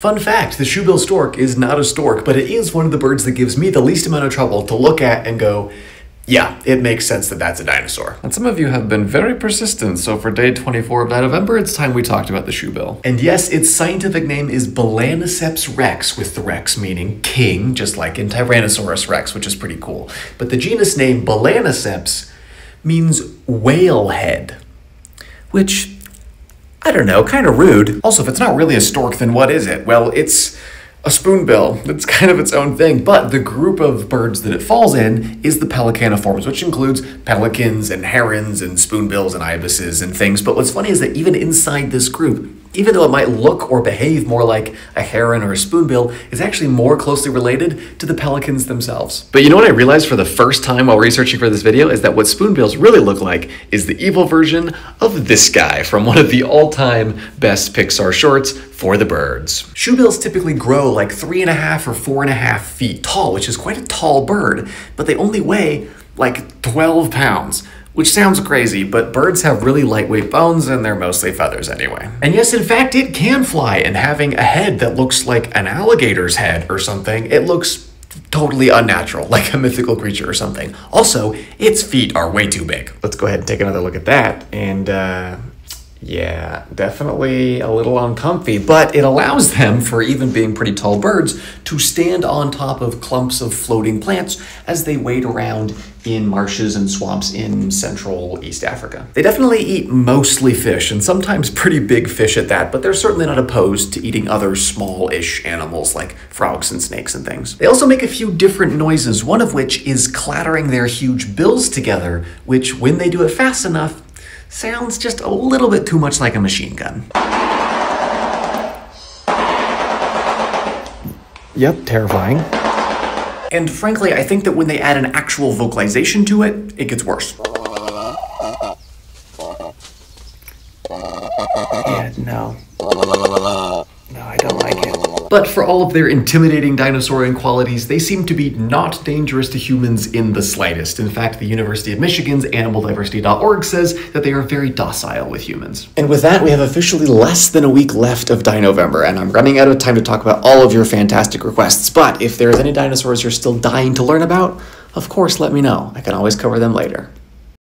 Fun fact, the shoebill stork is not a stork, but it is one of the birds that gives me the least amount of trouble to look at and go, yeah, it makes sense that that's a dinosaur. And some of you have been very persistent, so for day 24 of Dinovember, it's time we talked about the shoebill. And yes, its scientific name is Balaeniceps rex, with the rex meaning king, just like in Tyrannosaurus rex, which is pretty cool. But the genus name Balaeniceps means whale head, which, I don't know, kind of rude. Also, if it's not really a stork, then what is it? Well, it's a spoonbill. It's kind of its own thing, but the group of birds that it falls in is the pelecaniforms, which includes pelicans and herons and spoonbills and ibises and things. But what's funny is that even inside this group, even though it might look or behave more like a heron or a spoonbill, is actually more closely related to the pelicans themselves. But you know what I realized for the first time while researching for this video is that what spoonbills really look like is the evil version of this guy from one of the all-time best Pixar shorts, For the Birds. Shoebills typically grow like three and a half or four and a half feet tall, which is quite a tall bird, but they only weigh like 12 pounds which sounds crazy, but birds have really lightweight bones and they're mostly feathers anyway. And yes, in fact, it can fly, and having a head that looks like an alligator's head or something, it looks totally unnatural, like a mythical creature or something. Also, its feet are way too big. Let's go ahead and take another look at that, and uh, yeah, definitely a little uncomfy, but it allows them, for even being pretty tall birds, to stand on top of clumps of floating plants as they wade around in marshes and swamps in central East Africa. They definitely eat mostly fish, and sometimes pretty big fish at that, but they're certainly not opposed to eating other small-ish animals like frogs and snakes and things. They also make a few different noises, one of which is clattering their huge bills together, which, when they do it fast enough, sounds just a little bit too much like a machine gun. Yep, terrifying. And frankly, I think that when they add an actual vocalization to it, it gets worse. Yeah, no. No, I don't like it. But for all of their intimidating dinosaurian qualities, they seem to be not dangerous to humans in the slightest. In fact, the University of Michigan's animaldiversity.org says that they are very docile with humans. And with that, we have officially less than a week left of Dinovember, and I'm running out of time to talk about all of your fantastic requests. But if there's any dinosaurs you're still dying to learn about, of course let me know. I can always cover them later.